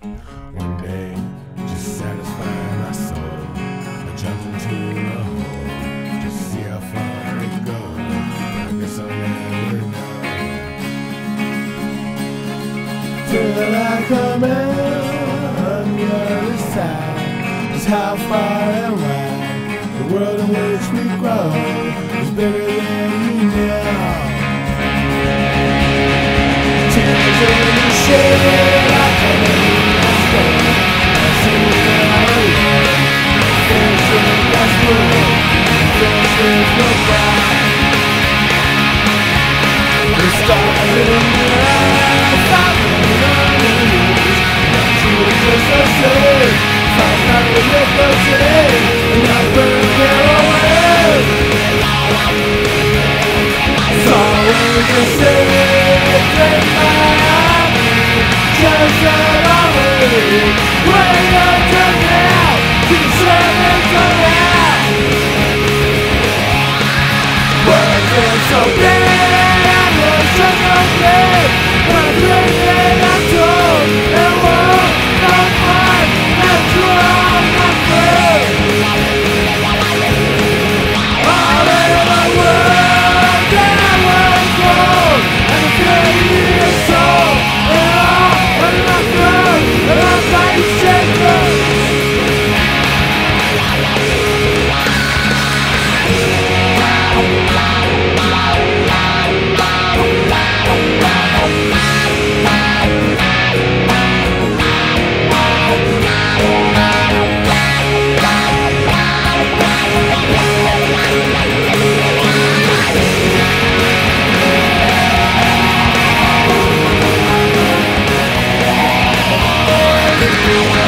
One day, just satisfying my soul. I jumped into a hole just to see how far it goes. I guess I'll never know. Till I come out on the other side, just how far and wide the world in which we grow is bigger fish feeling so bad, I'm so bad. you.